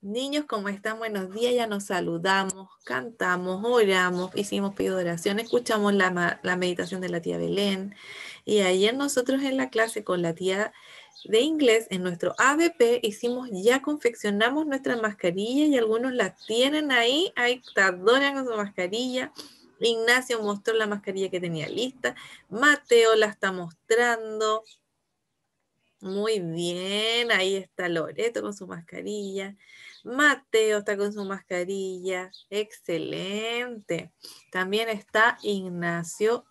Niños, ¿cómo están? Buenos días, ya nos saludamos, cantamos, oramos, hicimos pedido de oración, escuchamos la, la, meditación de la tía Belén. Y ayer nosotros en la clase con la tía de inglés, en nuestro ABP, hicimos, ya confeccionamos nuestra mascarilla y algunos la tienen ahí, ahí adoran con su mascarilla. Ignacio mostró la mascarilla que tenía lista, Mateo la está mostrando. Muy bien, ahí está Loreto con su mascarilla. Mateo está con su mascarilla. Excelente. También está Ignacio.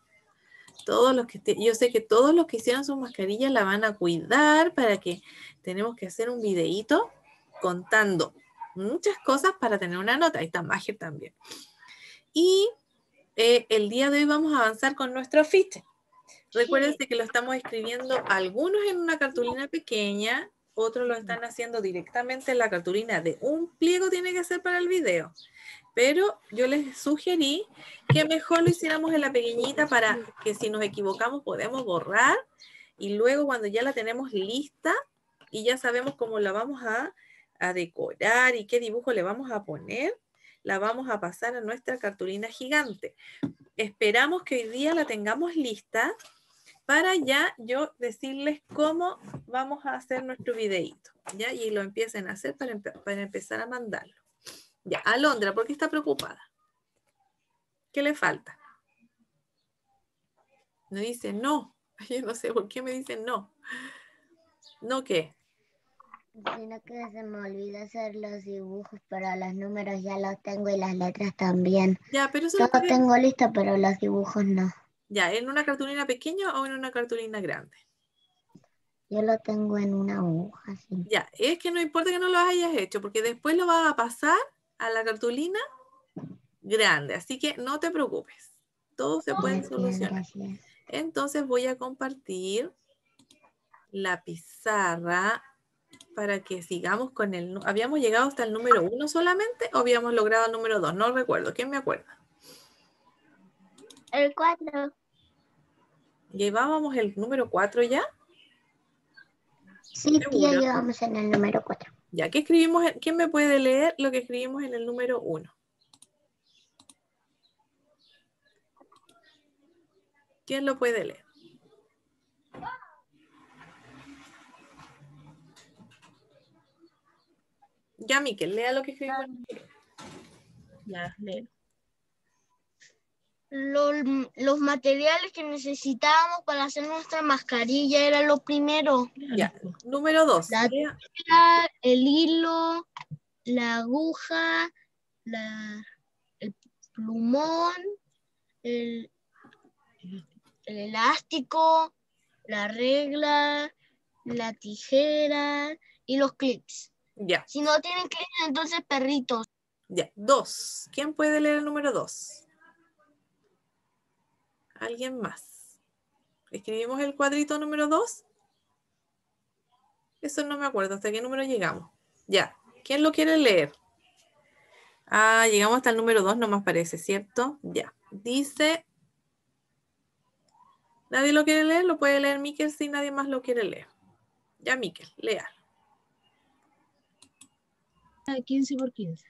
Todos los que yo sé que todos los que hicieron su mascarilla la van a cuidar para que tenemos que hacer un videíto contando muchas cosas para tener una nota. Ahí está Magia también. Y eh, el día de hoy vamos a avanzar con nuestro afiche. Recuérdense que lo estamos escribiendo algunos en una cartulina pequeña otros lo están haciendo directamente en la cartulina de un pliego tiene que ser para el video. Pero yo les sugerí que mejor lo hiciéramos en la pequeñita para que si nos equivocamos podemos borrar y luego cuando ya la tenemos lista y ya sabemos cómo la vamos a, a decorar y qué dibujo le vamos a poner, la vamos a pasar a nuestra cartulina gigante. Esperamos que hoy día la tengamos lista para ya yo decirles cómo vamos a hacer nuestro videíto, ¿ya? Y lo empiecen a hacer para, para empezar a mandarlo. Ya, Alondra, ¿por qué está preocupada? ¿Qué le falta? Me dice no. Yo no sé por qué me dicen no. ¿No qué? Sino que se me olvida hacer los dibujos, pero los números ya los tengo y las letras también. Ya, pero eso Todo tengo listo, pero los dibujos no. Ya, ¿en una cartulina pequeña o en una cartulina grande? Yo lo tengo en una hoja. Sí. Ya, es que no importa que no lo hayas hecho, porque después lo vas a pasar a la cartulina grande. Así que no te preocupes. Todo se puede solucionar. Entonces voy a compartir la pizarra para que sigamos con el... ¿Habíamos llegado hasta el número uno solamente o habíamos logrado el número dos? No recuerdo. ¿Quién me acuerda? El cuatro. ¿Llevábamos el número 4 ya? Sí, ya llevamos en el número 4. Ya, ¿qué escribimos? ¿Quién me puede leer lo que escribimos en el número 1? ¿Quién lo puede leer? Ya, Miquel, lea lo que escribimos. Ya, leo los, materiales que necesitábamos para hacer nuestra mascarilla era lo primero. Ya, número dos. La el hilo, la aguja, el plumón, el, elástico, la regla, la tijera y los clips. Ya. Si no tienen clips, entonces perritos. Ya, dos. ¿Quién puede leer el número dos? ¿Alguien más? ¿Escribimos el cuadrito número 2? Eso no me acuerdo. ¿Hasta qué número llegamos? Ya. ¿Quién lo quiere leer? Ah, llegamos hasta el número 2, no más parece, ¿cierto? Ya. Dice... ¿Nadie lo quiere leer? Lo puede leer Miquel si nadie más lo quiere leer. Ya, Miquel, lea. 15 por 15.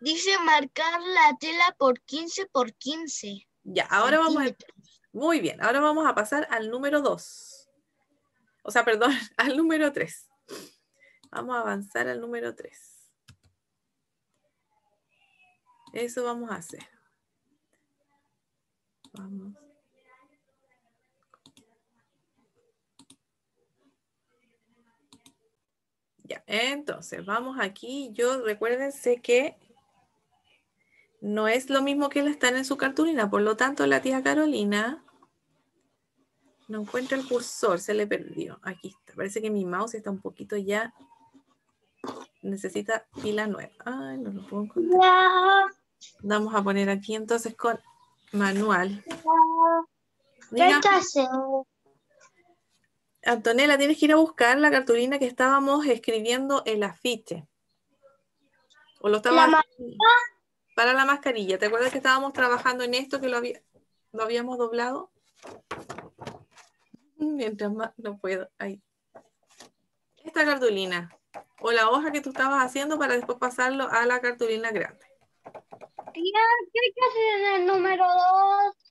Dice marcar la tela por 15 por 15. Ya, ahora vamos a... Muy bien, ahora vamos a pasar al número 2. O sea, perdón, al número 3. Vamos a avanzar al número 3. Eso vamos a hacer. Vamos. Ya, entonces vamos aquí. Yo recuérdense que no es lo mismo que él estar en su cartulina. Por lo tanto, la tía Carolina no encuentra el cursor, se le perdió. Aquí está. Parece que mi mouse está un poquito ya. Necesita pila nueva. Ay, no lo puedo encontrar. Vamos a poner aquí entonces con manual. ¿Qué Antonella, tienes que ir a buscar la cartulina que estábamos escribiendo el afiche. ¿O lo estaba para la mascarilla. ¿Te acuerdas que estábamos trabajando en esto que lo, lo habíamos doblado? Mientras más no puedo. Ahí. Esta cartulina. o la hoja que tú estabas haciendo para después pasarlo a la cartulina grande. Tía, ¿qué hay que hacer en el número 2?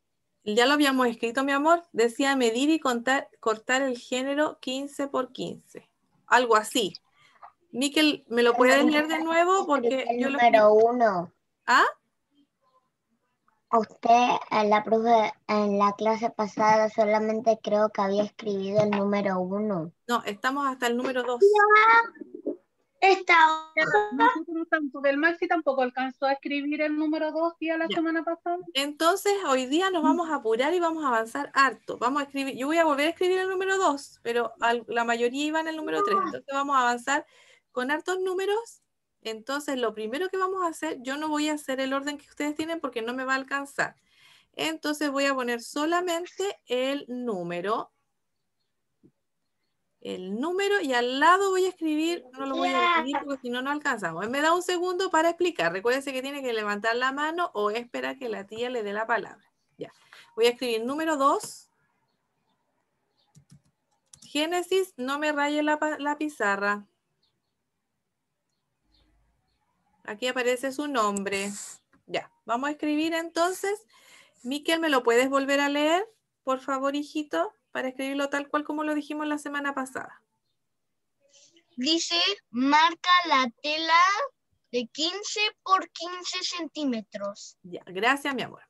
Ya lo habíamos escrito, mi amor. Decía medir y contar, cortar el género 15 por 15. Algo así. Miquel, ¿me lo puedes leer de nuevo? Porque el yo lo número uno. ¿Ah? A usted en la profe, en la clase pasada solamente creo que había escribido el número uno. No, estamos hasta el número 2. Esta Nosotros tampoco, el Maxi tampoco alcanzó a escribir el número 2 día la Ya. semana pasada. Entonces, hoy día nos vamos a apurar y vamos a avanzar harto. Vamos a escribir, yo voy a volver a escribir el número 2, pero al- la mayoría iba en el número 3. Entonces vamos a avanzar con hartos números. Entonces, lo primero que vamos a hacer, yo no voy a hacer el orden que ustedes tienen porque no me va a alcanzar. Entonces voy a poner solamente el número. El número y al lado voy a escribir, no lo voy a escribir porque si no, no alcanzamos. Me da un segundo para explicar. Recuérdense que tiene que levantar la mano o esperar que la tía le dé la palabra. Ya. Voy a escribir número 2. Génesis, no me raye la pizarra. Aquí aparece su nombre. Ya, vamos a escribir entonces. Miquel, ¿me lo puedes volver a leer? Por favor, hijito, para escribirlo tal cual como lo dijimos la semana pasada. dice, marca la tela de 15 por 15 centímetros. Ya, gracias, mi amor.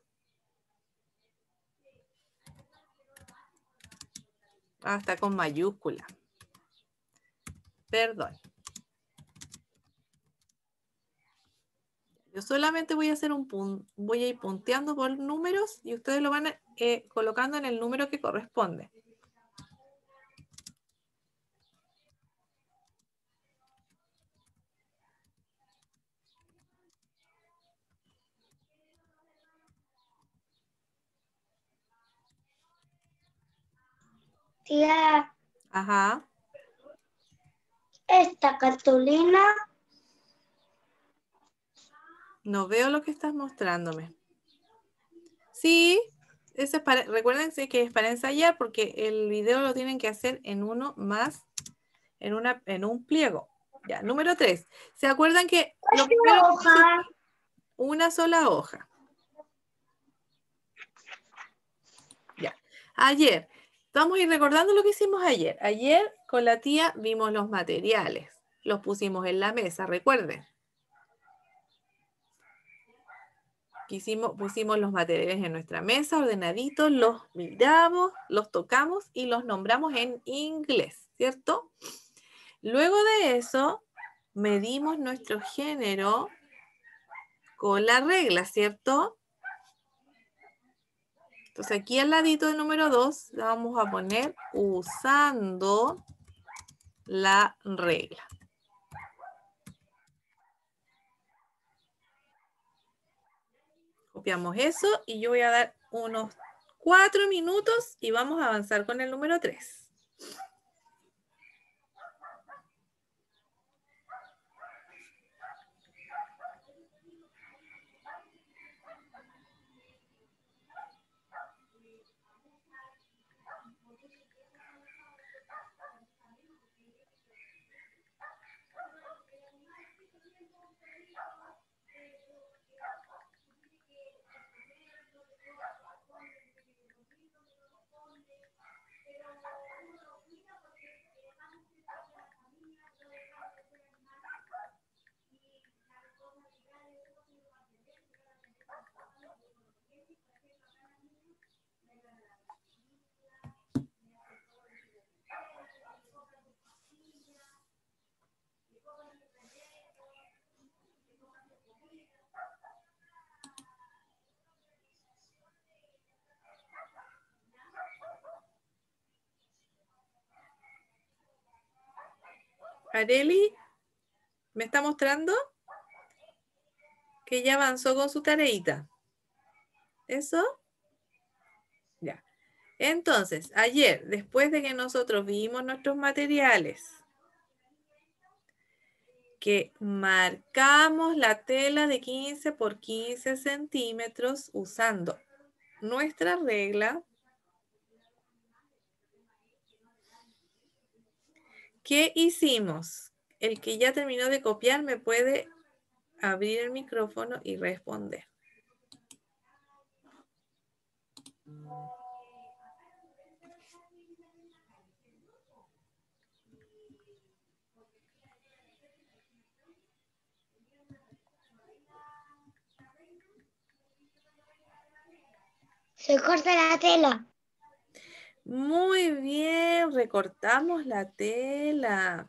Ah, está con mayúscula. Perdón. Yo solamente voy a hacer un pun- voy a ir punteando por números y ustedes lo van a, eh, colocando en el número que corresponde. Tía, Ajá. esta cartulina No veo lo que estás mostrándome. Sí, ese es para, recuérdense que es para ensayar porque el video lo tienen que hacer en uno más, en, una, en un pliego. Ya, número tres. ¿Se acuerdan que lo primero hoja. una sola hoja? Ya. Ayer, vamos a ir recordando lo que hicimos ayer. Ayer con la tía vimos los materiales, los pusimos en la mesa, recuerden. Pusimos, los materiales en nuestra mesa, ordenaditos, los miramos, los tocamos y los nombramos en inglés, ¿cierto? Luego de eso, medimos nuestro género con la regla, ¿cierto? Entonces aquí al ladito del número 2 le vamos a poner usando la regla. Copiamos eso y yo voy a dar unos cuatro minutos y vamos a avanzar con el número 3. Areli, ¿me está mostrando? Que ya avanzó con su tareita. ¿Eso? Ya. Entonces, ayer, después de que nosotros vimos nuestros materiales, que marcamos la tela de 15 por 15 centímetros usando nuestra regla, ¿qué hicimos? el que ya terminó de copiar me puede abrir el micrófono y responder. Se corta la tela. Muy bien, recortamos la tela.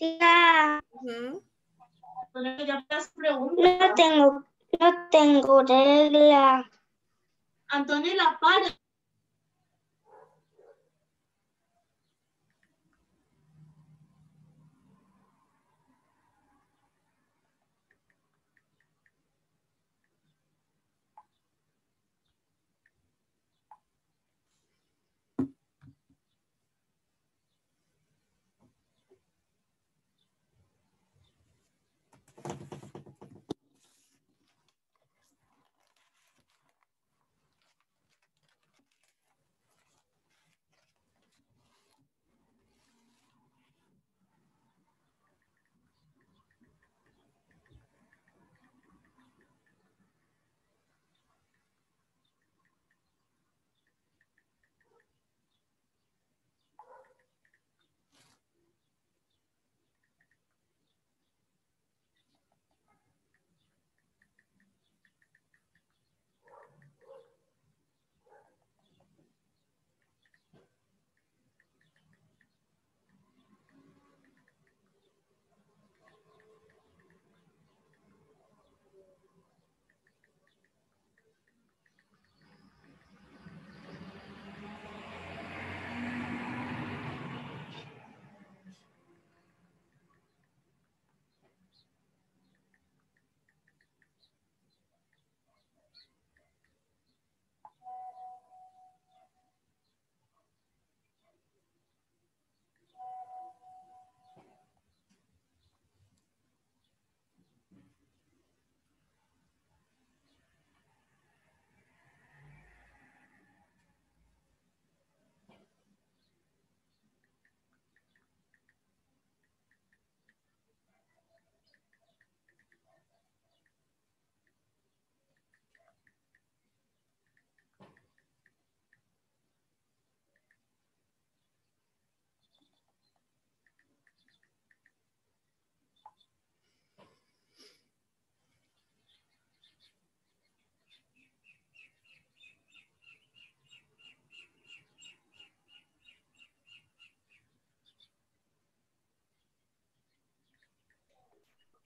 Tía, Ujú. no tengo, no tengo regla. Antonella, para.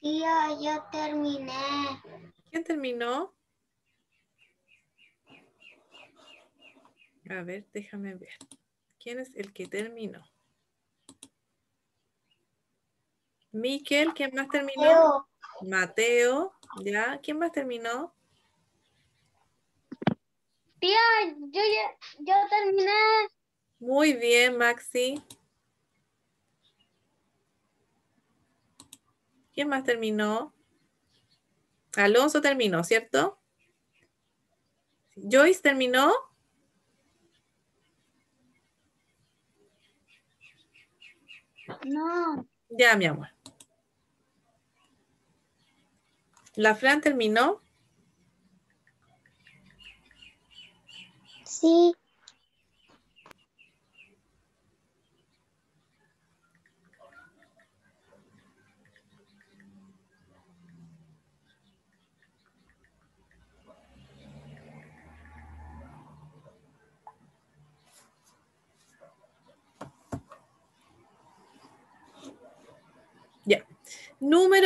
Tía, ya terminé. ¿Quién terminó? A ver, déjame ver. ¿Quién es el que terminó? Miquel, ¿quién más terminó? Mateo. Mateo, ¿ya? ¿Quién más terminó? Tía, yo ya yo terminé. Muy bien, Maxi. ¿Quién más terminó? Alonso terminó, ¿cierto? Joyce terminó. No. Ya, mi amor. La Fran terminó. Sí. Ya.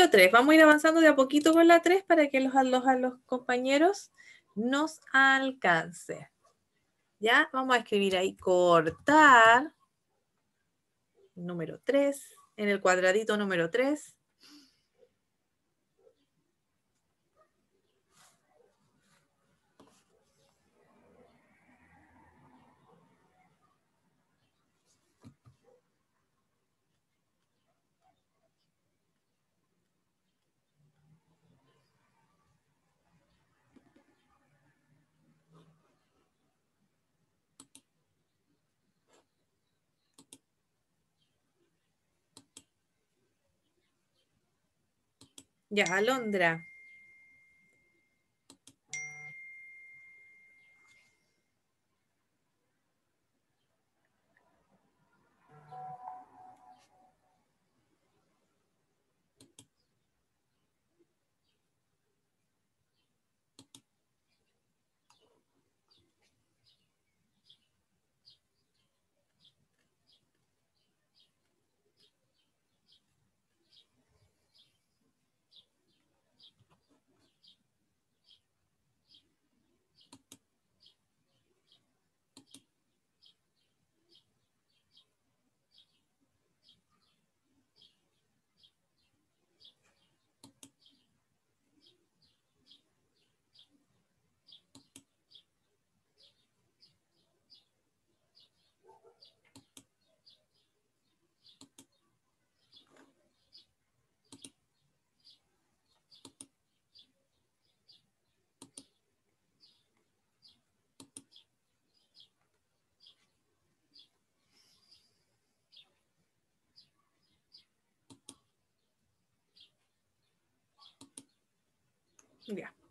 Número 3. Vamos a ir avanzando de a poquito con la 3 para que los, los, los compañeros nos alcance. Ya, vamos a escribir ahí cortar. Número 3. En el cuadradito número 3. Ya, Alondra.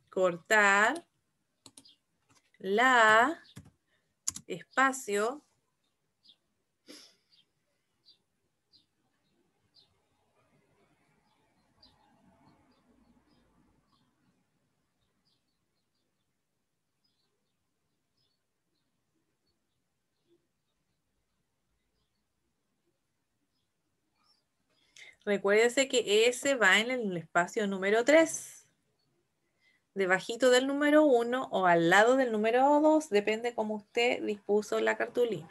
Cortar la espacio. Recuérdese que ese va en el espacio número 3 debajito del número 1 o al lado del número 2, depende cómo usted dispuso la cartulina.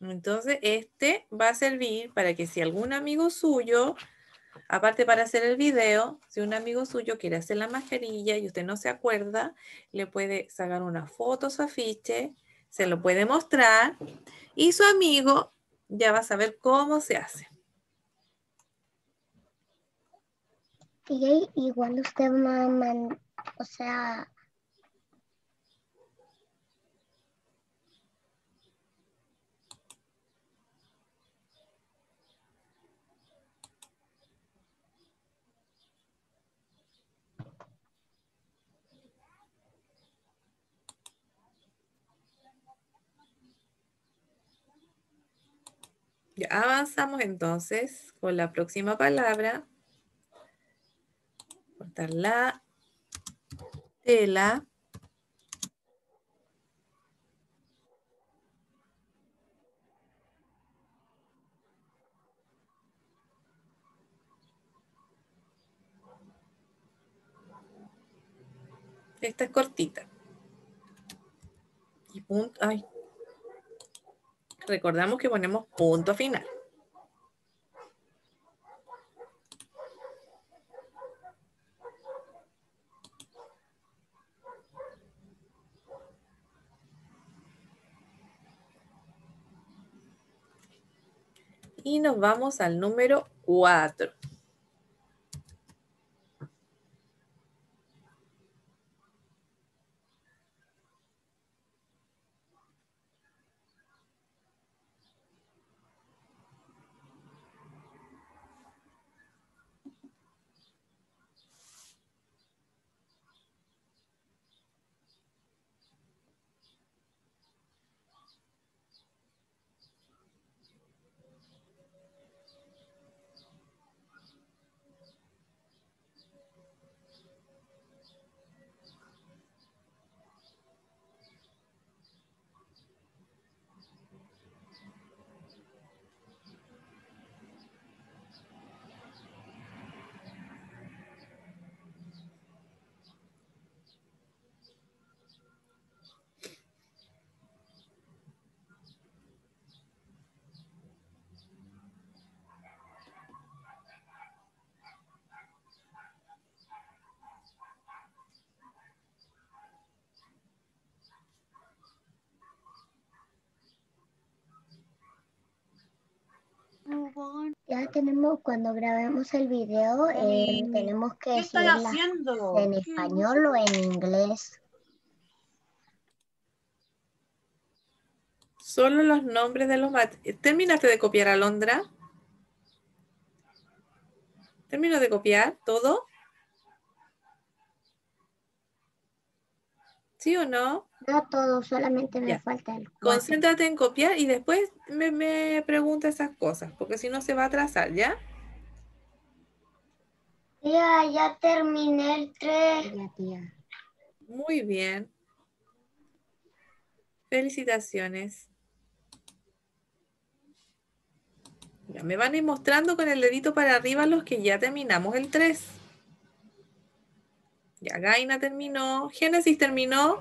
Entonces, este va a servir para que si algún amigo suyo Aparte para hacer el video, si un amigo suyo quiere hacer la mascarilla y usted no se acuerda, le puede sacar una foto, su afiche, se lo puede mostrar y su amigo ya va a saber cómo se hace. Y igual usted me o sea, Avanzamos entonces con la próxima palabra. Cortar la tela. Esta es cortita. Y punto, ay. Recordamos que ponemos punto final. Y nos vamos al número 4. Ya tenemos, cuando grabemos el video, eh, tenemos que ¿Qué estoy decirla en español o en inglés. Solo los nombres de los mat- ¿Terminaste de copiar, Alondra? ¿Terminó de copiar todo? ¿Sí o no? No todo, solamente me Ya. falta el cuatro. Concéntrate en copiar y después me, me pregunta esas cosas, porque si no se va a atrasar, ¿ya? Tía, ya terminé el 3. Ya, tía. Muy bien. Felicitaciones. Ya me van a ir mostrando con el dedito para arriba los que ya terminamos el 3. Ya Gaina terminó. Génesis terminó.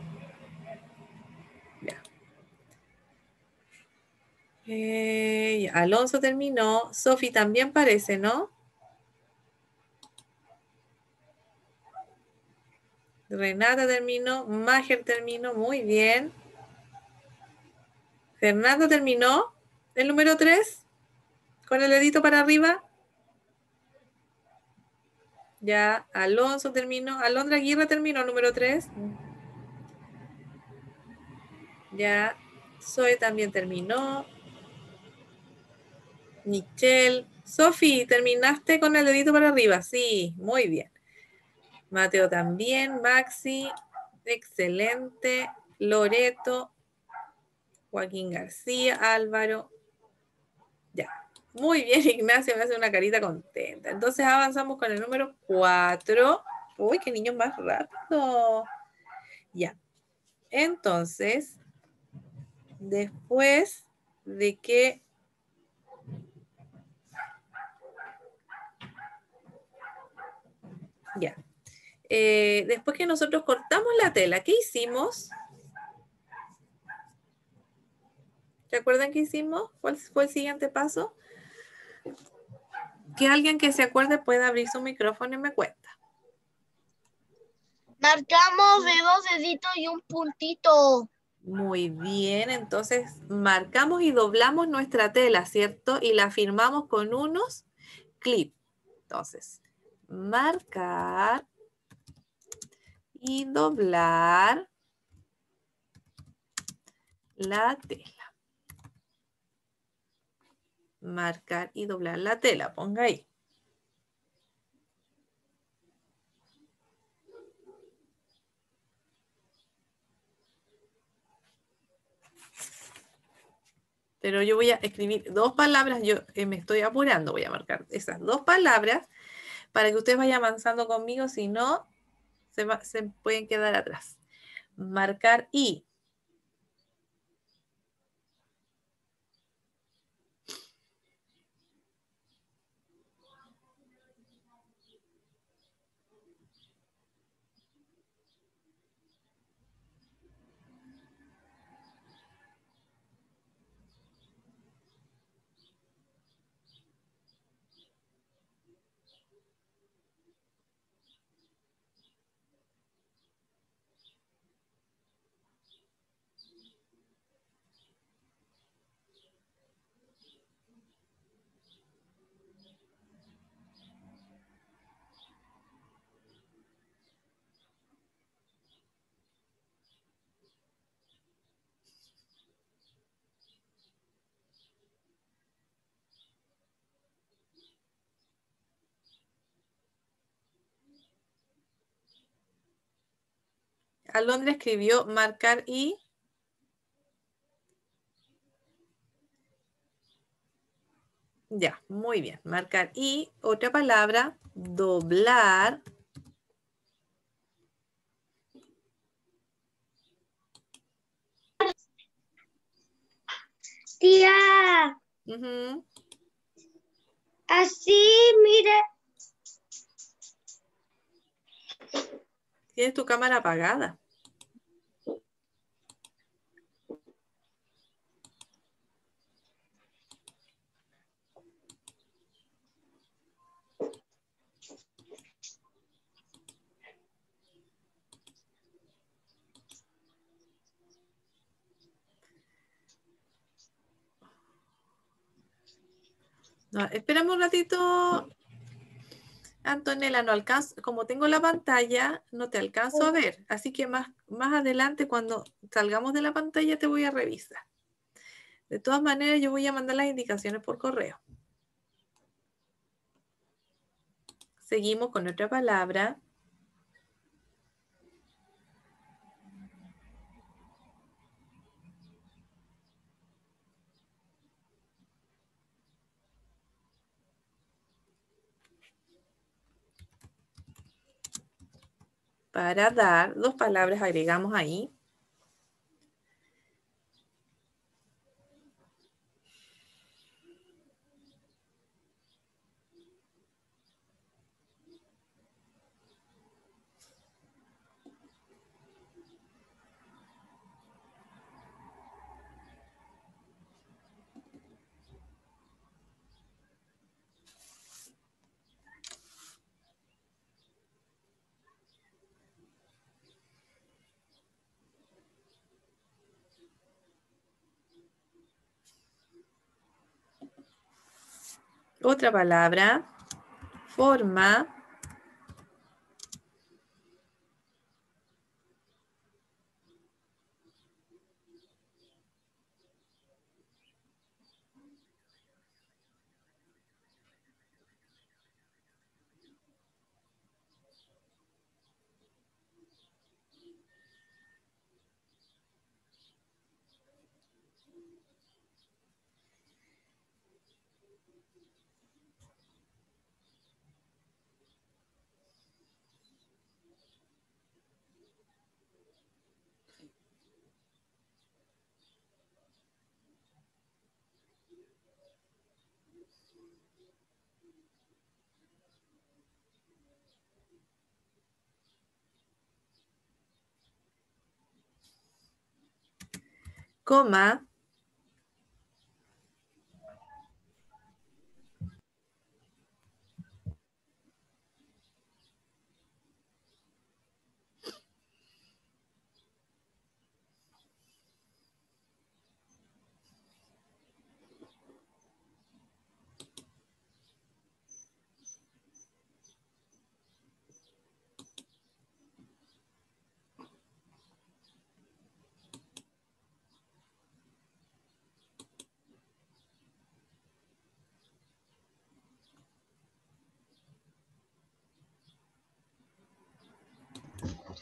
Alonso terminó. Sofi también parece, ¿no? Renata terminó. Mager terminó. Muy bien. Fernando terminó. El número 3. Con el dedito para arriba. Ya, Alonso terminó. Alondra Aguirre terminó, número 3. Ya, Zoe también terminó. Michelle. Sofi, ¿terminaste con el dedito para arriba? Sí, muy bien. Mateo también. Maxi, excelente. Loreto. Joaquín García, Álvaro. Ya. Muy bien, Ignacio, me hace una carita contenta. Entonces avanzamos con el número 4. Uy, qué niño más rápido. Ya. Entonces, después de que Ya. Eh, después que nosotros cortamos la tela, ¿qué hicimos? ¿Recuerdan qué hicimos? ¿Cuál fue el siguiente paso? Que alguien que se acuerde pueda abrir su micrófono y me cuenta. Marcamos de dos deditos y un puntito. Muy bien, entonces marcamos y doblamos nuestra tela, ¿cierto? Y la firmamos con unos clips. Entonces, marcar y doblar la tela. Marcar y doblar la tela, ponga ahí. Pero yo voy a escribir dos palabras, yo eh, me estoy apurando, voy a marcar esas dos palabras para que ustedes vayan avanzando conmigo, si no, se, se pueden quedar atrás. Marcar I. Alondra escribió marcar y... Ya, muy bien. Marcar y otra palabra, doblar. Tía, así, mire. Tienes tu cámara apagada. No, espérame un ratito, Antonella, no alcanzo, como tengo la pantalla, no te alcanzo a ver, así que más, más adelante cuando salgamos de la pantalla te voy a revisar. De todas maneras, yo voy a mandar las indicaciones por correo. Seguimos con otra palabra. Para dar, dos palabras agregamos ahí. Otra palabra, forma. Coma,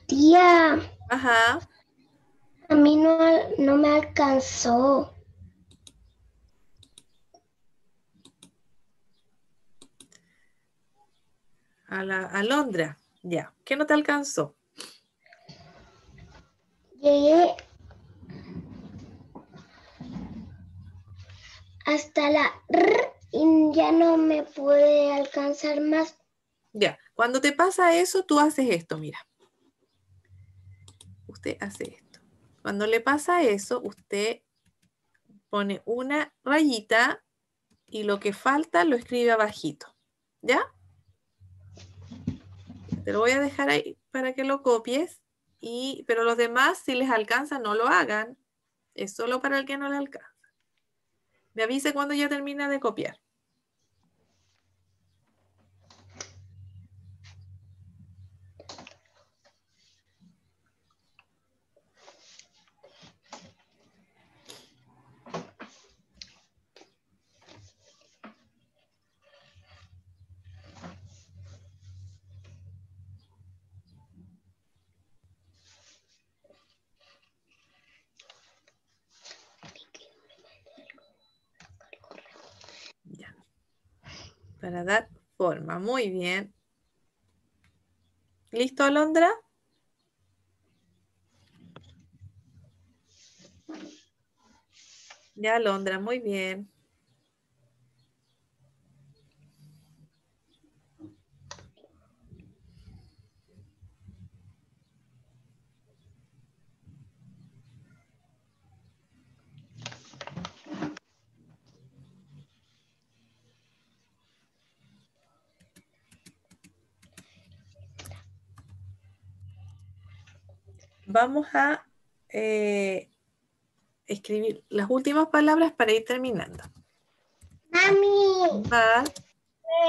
Tía, ajá. a mí no, no me alcanzó. A la Alondra. Ya. ¿Qué no te alcanzó? Llegué hasta la R y ya no me puede alcanzar más. Ya. Cuando te pasa eso, tú haces esto, mira. Usted hace esto. Cuando le pasa eso, usted pone una rayita y lo que falta lo escribe abajito. ¿Ya? Te lo voy a dejar ahí para que lo copies. Y, pero los demás, si les alcanza, no lo hagan. Es solo para el que no le alcanza. Me avise cuando ya termina de copiar. Para dar forma. Muy bien. ¿Listo, Alondra? Ya, Alondra, muy bien. Vamos a eh, escribir las últimas palabras para ir terminando. Mami, Va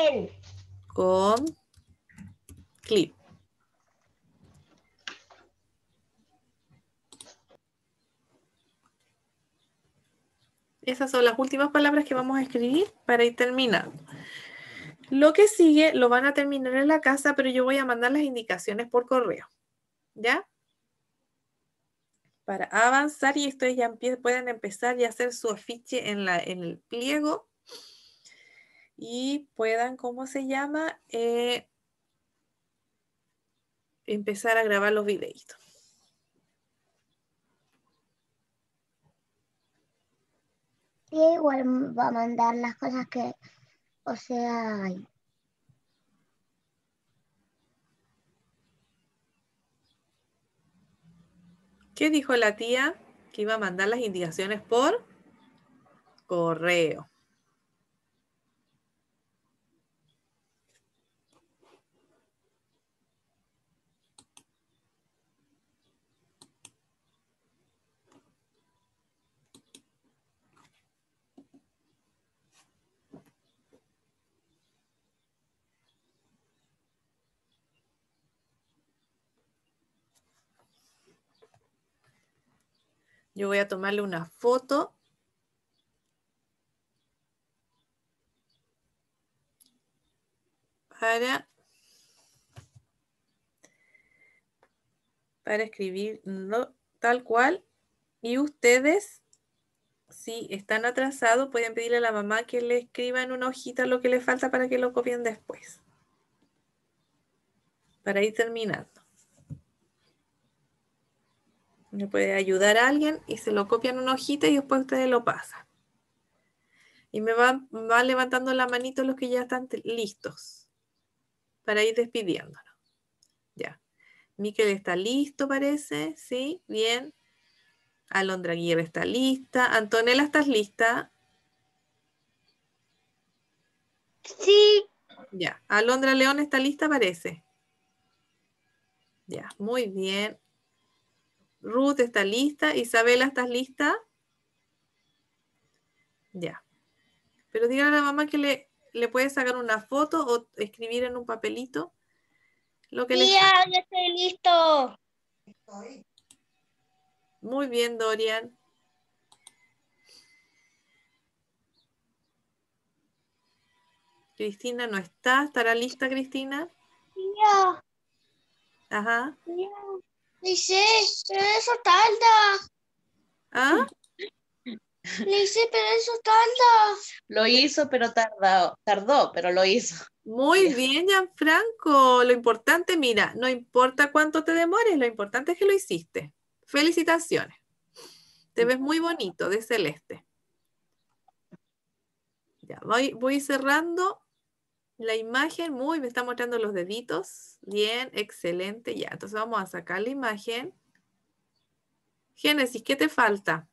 ven. con clip. Esas son las últimas palabras que vamos a escribir para ir terminando. Lo que sigue lo van a terminar en la casa, pero yo voy a mandar las indicaciones por correo. ¿Ya? Para avanzar y ustedes ya pueden empezar y hacer su afiche en, la, en el pliego y puedan, ¿cómo se llama? Eh, empezar a grabar los videitos. Sí, igual va a mandar las cosas que, o sea, ¿Qué dijo la tía? Que iba a mandar las indicaciones por correo. Yo voy a tomarle una foto. Para, para escribirlo tal cual. Y ustedes, si están atrasados, pueden pedirle a la mamá que le escriba en una hojita lo que le falta para que lo copien después. Para ir terminando. Le puede ayudar a alguien y se lo copian en una hojita y después ustedes lo pasan. Y me van, van levantando la manito los que ya están listos para ir despidiéndonos. Ya. Miquel está listo, parece. Sí, bien. Alondra Aguirre está lista. Antonella, ¿estás lista? Sí, Ya. Alondra León está lista, parece. Ya, muy bien. Ruth está lista. Isabela, ¿estás lista? Ya. Pero dígale a la mamá que le, le puede sacar una foto o escribir en un papelito lo que le tía, ya estoy listo. Muy bien, Dorian. Cristina no está. ¿Estará lista, Cristina? Tía, Ajá. tía. Dice, pero eso tarda. ¿Ah? Le hice, pero eso tarda. Lo hizo, pero tardó, tardó, pero lo hizo. Muy bien, Gianfranco. Lo importante, mira, no importa cuánto te demores, lo importante es que lo hiciste. Felicitaciones. Te ves muy bonito de celeste. Ya, voy, voy cerrando la imagen. Muy, me está mostrando los deditos. Bien, excelente. Ya, entonces vamos a sacar la imagen. Génesis, ¿qué te falta?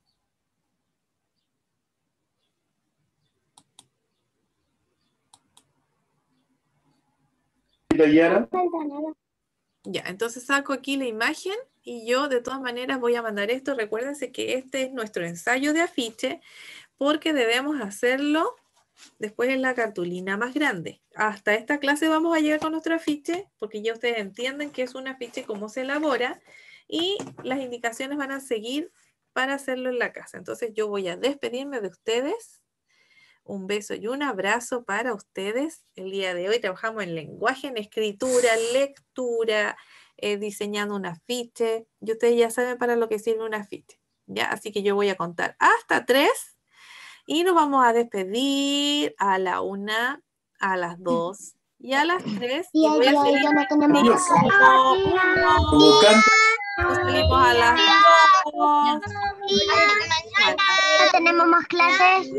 Ya, entonces saco aquí la imagen y yo de todas maneras voy a mandar esto. Recuérdense que este es nuestro ensayo de afiche porque debemos hacerlo después en la cartulina más grande. Hasta esta clase vamos a llegar con nuestro afiche porque ya ustedes entienden que es un afiche, cómo se elabora y las indicaciones van a seguir para hacerlo en la casa. Entonces yo voy a despedirme de ustedes un beso y un abrazo para ustedes. El día de hoy trabajamos en lenguaje, en escritura, lectura, eh, diseñando un afiche. Y ustedes ya saben para lo que sirve un afiche. ¿ya? Así que yo voy a contar hasta tres y nos vamos a despedir a la una, a las dos y a las tres. Y no tenemos uno, nos salimos a las dos. No tenemos más clases.